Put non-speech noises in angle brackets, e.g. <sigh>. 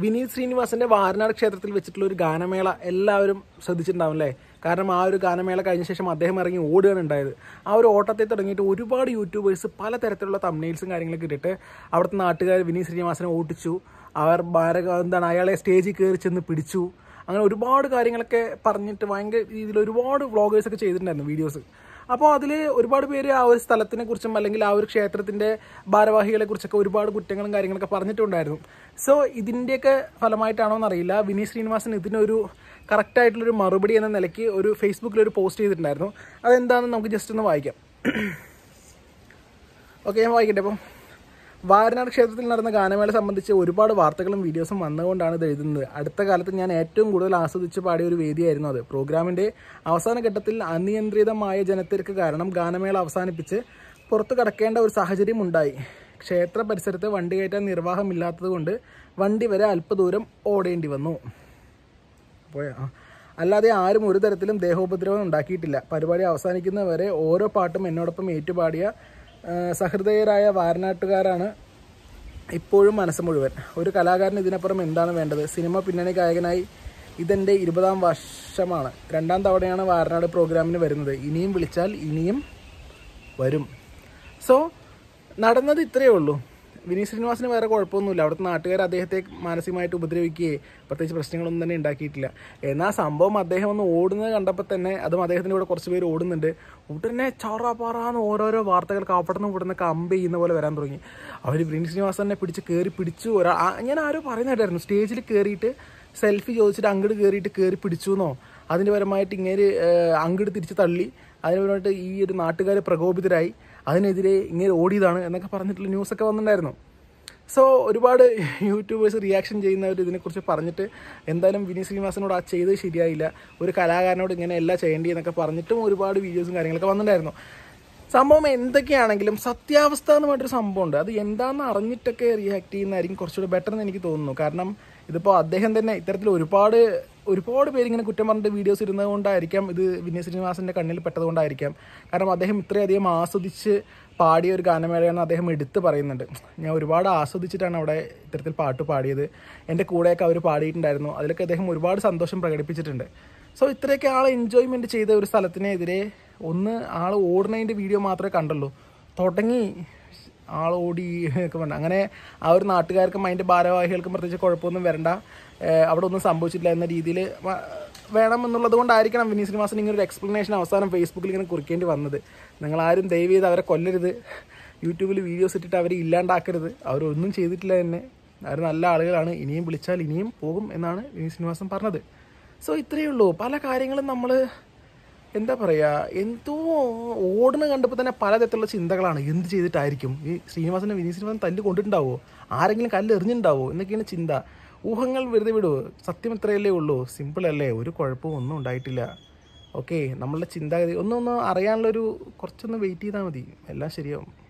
വിനീത് ശ്രീനിവാസന്റെ വാരനാട് ക്ഷേത്രത്തിൽ വെച്ചിട്ടുള്ള ഒരു ഗാനമേള എല്ലാവരും ശ്രദ്ധിച്ചിട്ടുണ്ടാവും അല്ലേ കാരണം ആ ഒരു ഗാനമേള കഴിഞ്ഞ ശേഷം അദ്ദേഹം ഇറങ്ങി ഓടുകയാണ് ഉണ്ടായത്. ആ ഒരു ഓട്ടത്തെ തുടങ്ങിയിട്ട് ഒരുപാട് യൂട്യൂബേഴ്സ് പലതരത്തിലുള്ള തമ്നെയിൽസും കാര്യങ്ങളൊക്കെ ഇട്ടിട്ട് അവിടുത്തെ നാട്ടുകാർ വിനീത് ശ്രീനിവാസനെ ഓടിച്ചു. അവർ ഭാര എന്താണ് അയാളെ സ്റ്റേജിൽ കയറി ചെന്ന് പിടിച്ചു. അങ്ങനെ ഒരുപാട് കാര്യങ്ങളൊക്കെ പറഞ്ഞിട്ട് ഭയങ്കര രീതിയിൽ ഒരുപാട് വ്ളോഗേഴ്സൊക്കെ ചെയ്തിട്ടുണ്ടായിരുന്നു വീഡിയോസ്. അപ്പോൾ അതിൽ ഒരുപാട് പേര് ആ ഒരു സ്ഥലത്തിനെ കുറിച്ചും അല്ലെങ്കിൽ ആ ഒരു ക്ഷേത്രത്തിന്റെ ഭാരവാഹികളെ കുറിച്ചൊക്കെ ഒരുപാട് കുറ്റങ്ങളും കാര്യങ്ങളൊക്കെ പറഞ്ഞിട്ടുണ്ടായിരുന്നു. സോ ഇതിന്റെയൊക്കെ ഫലമായിട്ടാണോ എന്നറിയില്ല. വിനീത് ശ്രീനിവാസൻ ഇതിനൊരു കറക്റ്റായിട്ടുള്ളൊരു മറുപടി എന്ന നിലയ്ക്ക് ഒരു ഫേസ്ബുക്കിൽ ഒരു പോസ്റ്റ് ചെയ്തിട്ടുണ്ടായിരുന്നു. അതെന്താണെന്ന് നമുക്ക് ജസ്റ്റ് ഒന്ന് വായിക്കാം. <coughs> ഓക്കെ ഞാൻ വായിക്കട്ടെ അപ്പം. വാരനാട് ക്ഷേത്രത്തിൽ നടന്ന ഗാനമേള സംബന്ധിച്ച് ഒരുപാട് വാർത്തകളും വീഡിയോസും വന്നുകൊണ്ടാണ് ഇത് എഴുതുന്നത്. അടുത്ത കാലത്ത് ഞാൻ ഏറ്റവും കൂടുതൽ ആസ്വദിച്ച് പാടിയ ഒരു വേദിയായിരുന്നു അത്. പ്രോഗ്രാമിന്റെ അവസാന ഘട്ടത്തിൽ അനിയന്ത്രിതമായ ജനത്തിരക്ക് കാരണം ഗാനമേള അവസാനിപ്പിച്ച് പുറത്തു കടക്കേണ്ട ഒരു സാഹചര്യം ഉണ്ടായി. ക്ഷേത്ര പരിസരത്ത് വണ്ടി കയറ്റാൻ നിർവാഹമില്ലാത്തതുകൊണ്ട് വണ്ടി വരെ അല്പദൂരം ഓടേണ്ടി വന്നു. പോയാ? അല്ലാതെ ആരും ഒരു തരത്തിലും ദേഹോപദ്രവം ഉണ്ടാക്കിയിട്ടില്ല. പരിപാടി അവസാനിക്കുന്നവരെ ഓരോ പാട്ടും എന്നോടൊപ്പം ഏറ്റുപാടിയ സഹൃദയരായ വാരനാട്ടുകാരാണ് ഇപ്പോഴും മനസ്സ് മുഴുവൻ. ഒരു കലാകാരന് ഇതിനപ്പുറം എന്താണ് വേണ്ടത്? സിനിമ പിന്നണി ഗായകനായി ഇതെന്റെ ഇരുപതാം വർഷമാണ്. രണ്ടാം തവണയാണ് വാരനാട് പ്രോഗ്രാമിന് വരുന്നത്. ഇനിയും വിളിച്ചാൽ ഇനിയും വരും. സോ നടന്നത് ഇത്രയേ ഉള്ളൂ. വിനീത് ശ്രീനിവാസിന് വേറെ കുഴപ്പമൊന്നുമില്ല. അവിടുത്തെ നാട്ടുകാർ അദ്ദേഹത്തെ മാനസികമായിട്ട് ഉപദ്രവിക്കുകയെ. പ്രത്യേകിച്ച് പ്രശ്നങ്ങളൊന്നും തന്നെ ഉണ്ടാക്കിയിട്ടില്ല. എന്നാൽ സംഭവം അദ്ദേഹം ഒന്ന് ഓടുന്നത് കണ്ടപ്പോൾ തന്നെ അതും അദ്ദേഹത്തിന്റെ കൂടെ കുറച്ച് പേര് ഓടുന്നുണ്ട്. ഉടനെ ചാറാപ്പാറാന്ന് ഓരോരോ വാർത്തകൾ കാപ്പടന്ന് ഇവിടുന്ന് കമ്പ് ചെയ്യുന്ന പോലെ വരാൻ തുടങ്ങി. അവർ വിനീത് ശ്രീനിവാസനെ പിടിച്ച് കയറി പിടിച്ചു. ഒരാ ഞാൻ ആരോ പറയുന്നതായിട്ടായിരുന്നു. സ്റ്റേജിൽ കയറിയിട്ട് സെൽഫി ചോദിച്ചിട്ട് അങ്ങോട്ട് കയറിയിട്ട് കയറി പിടിച്ചു എന്നോ അതിന്റെ പരമായിട്ട് ഇങ്ങനെ അങ്ങോട്ട് തിരിച്ച് തള്ളി. അതിന് പരമായിട്ട് ഈ ഒരു നാട്ടുകാർ പ്രകോപിതരായി. അതിനെതിരെ ഇങ്ങനെ ഓടിയതാണ് എന്നൊക്കെ പറഞ്ഞിട്ടുള്ള ന്യൂസൊക്കെ വന്നിട്ടുണ്ടായിരുന്നു. സോ ഒരുപാട് യൂട്യൂബേഴ്സ് റിയാക്ഷൻ ചെയ്യുന്നവർ ഇതിനെക്കുറിച്ച് പറഞ്ഞിട്ട് എന്തായാലും വിനീത് ശ്രീനിവാസനോട് ആ ചെയ്തത് ശരിയായില്ല. ഒരു കലാകാരനോട് ഇങ്ങനെ എല്ലാം ചെയ്യേണ്ടി എന്നൊക്കെ പറഞ്ഞിട്ടും ഒരുപാട് വീഡിയോസും കാര്യങ്ങളൊക്കെ വന്നിട്ടുണ്ടായിരുന്നു. സംഭവം എന്തൊക്കെയാണെങ്കിലും സത്യാവസ്ഥ എന്ന് പറഞ്ഞൊരു സംഭവമുണ്ട്. അത് എന്താണെന്ന് അറിഞ്ഞിട്ടൊക്കെ റിയാക്ട് ചെയ്യുന്നതായിരിക്കും കുറച്ചുകൂടി ബെറ്റർ എന്ന് എനിക്ക് തോന്നുന്നു. കാരണം ഇതിപ്പോൾ അദ്ദേഹം തന്നെ ഇത്തരത്തിൽ ഒരുപാട് ഒരുപാട് പേര് ഇങ്ങനെ കുറ്റം പറഞ്ഞിട്ട് വീഡിയോസ് ഇരുന്നത് കൊണ്ടായിരിക്കാം ഇത് വിനയ ശ്രീനിവാസിന്റെ കണ്ണിൽ പെട്ടതുകൊണ്ടായിരിക്കാം കാരണം അദ്ദേഹം ഇത്രയധികം ആസ്വദിച്ച് പാടിയ ഒരു ഗാനമേളയാണ് അദ്ദേഹം എടുത്ത് പറയുന്നുണ്ട്. ഞാൻ ഒരുപാട് ആസ്വദിച്ചിട്ടാണ് അവിടെ ഇത്തരത്തിൽ പാട്ട് പാടിയത്. എന്റെ കൂടെയൊക്കെ അവർ പാടിയിട്ടുണ്ടായിരുന്നു. അതിലൊക്കെ അദ്ദേഹം ഒരുപാട് സന്തോഷം പ്രകടിപ്പിച്ചിട്ടുണ്ട്. സോ ഇത്രയൊക്കെ ആൾ എൻജോയ്മെന്റ് ചെയ്ത ഒരു സ്ഥലത്തിനെതിരെ ഒന്ന് ആൾ ഓടുന്നതിന്റെ വീഡിയോ മാത്രമേ കണ്ടുള്ളൂ. തുടങ്ങി ആൾ ഓടി ഒക്കെ വേണ്ട അങ്ങനെ ആ ഒരു നാട്ടുകാർക്കും അതിന്റെ ഭാരവാഹികൾക്കും പ്രത്യേകിച്ച് കുഴപ്പമൊന്നും വരണ്ട. അവിടെ ഒന്നും സംഭവിച്ചിട്ടില്ല എന്ന രീതിയിൽ വേണം എന്നുള്ളത് കൊണ്ടായിരിക്കണം വിനീത് ശ്രീനിവാസൻ ഇങ്ങനെ ഒരു എക്സ്പ്ലനേഷൻ അവസാനം ഫേസ്ബുക്കിൽ ഇങ്ങനെ കുറിക്കേണ്ടി വന്നത്. നിങ്ങൾ ആരും ദയവ് ചെയ്ത് അവരെ കൊല്ലരുത്. യൂട്യൂബിൽ വീഡിയോസ് ഇട്ടിട്ട് അവരെ ഇല്ലാണ്ടാക്കരുത്. അവരൊന്നും ചെയ്തിട്ടില്ല തന്നെ അവർ നല്ല ആളുകളാണ്. ഇനിയും വിളിച്ചാൽ ഇനിയും പോകും എന്നാണ് വിനീത് ശ്രീനിവാസൻ പറഞ്ഞത്. സോ ഇത്രയേ ഉള്ളൂ. പല കാര്യങ്ങളും നമ്മൾ എന്താ പറയുക എന്തോ ഓടുന്ന കണ്ടപ്പോൾ തന്നെ പലതരത്തിലുള്ള ചിന്തകളാണ്. എന്ത് ചെയ്തിട്ടായിരിക്കും? ഈ ശ്രീനിവാസനെ വിനീത് ശ്രീനിവാസൻ തല്ല് കൊണ്ടിട്ടുണ്ടാവോ? ആരെങ്കിലും കല്ല് എറിഞ്ഞിട്ടുണ്ടാവോ? എന്നൊക്കെയാണ് ചിന്ത. ഊഹങ്ങൾ വെറുതെ വിടൂ. സത്യം ഇത്രയല്ലേ ഉള്ളൂ. സിമ്പിൾ അല്ലേ? ഒരു കുഴപ്പവും ഒന്നും ഉണ്ടായിട്ടില്ല. ഓക്കെ നമ്മളുടെ ചിന്താഗതി. ഒന്നൊന്ന് അറിയാനുള്ളൊരു കുറച്ചൊന്ന് വെയിറ്റ് ചെയ്താൽ മതി. എല്ലാം ശരിയാവും.